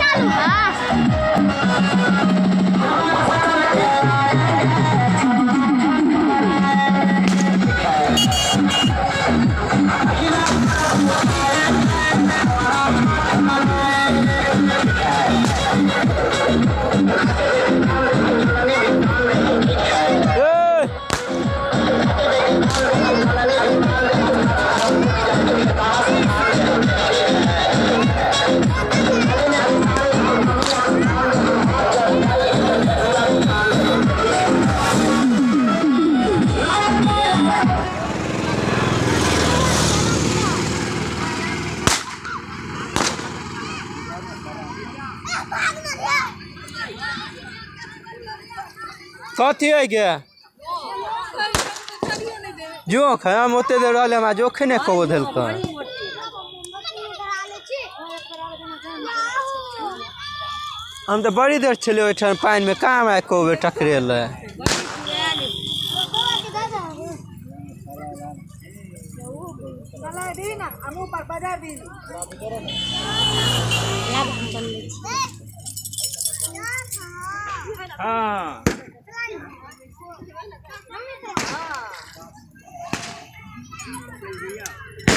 चालू बा कथी है गे जोख है हम ओते देर रहले हमरा जोखे ने कबो देलकन हम तो बड़ी देर छले ओहिठाम पानि में कहाँ हमरा एको बेर टकरेल है। हाँ हाँ